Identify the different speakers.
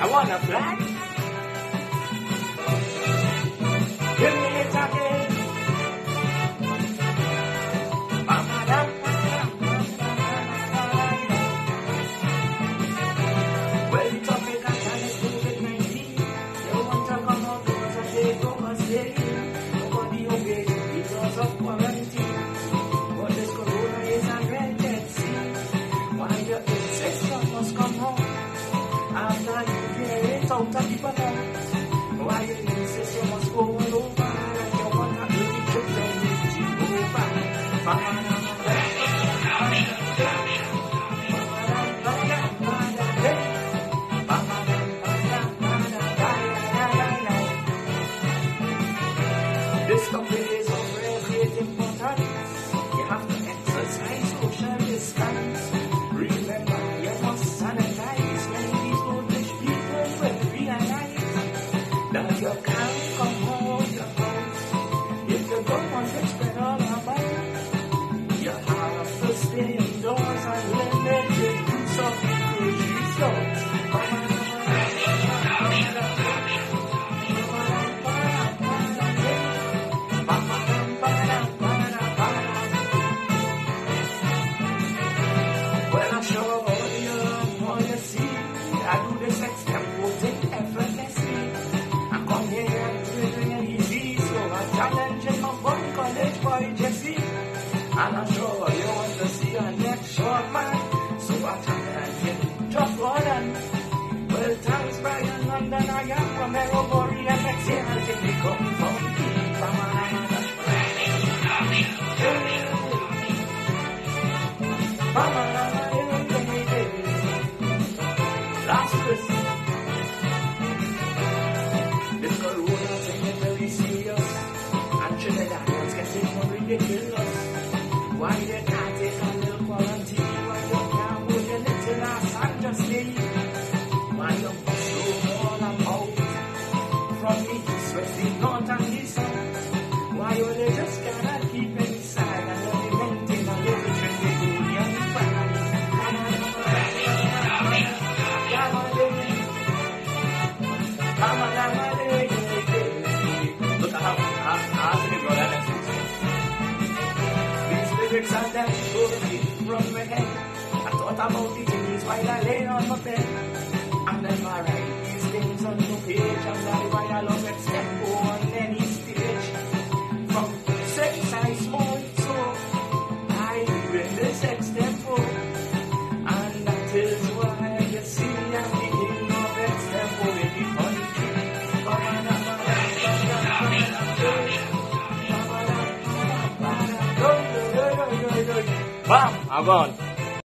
Speaker 1: I wanna fly. falta de panela. message for Jesse. And I'm sure you want to see your next short man. So I turn and get tough Gordon. Well, thanks, Brian London. I am from America. Why did from my head. I thought about the things while I lay on my bed. I never write these things on the page. I'm sorry why I 吧，阿伯。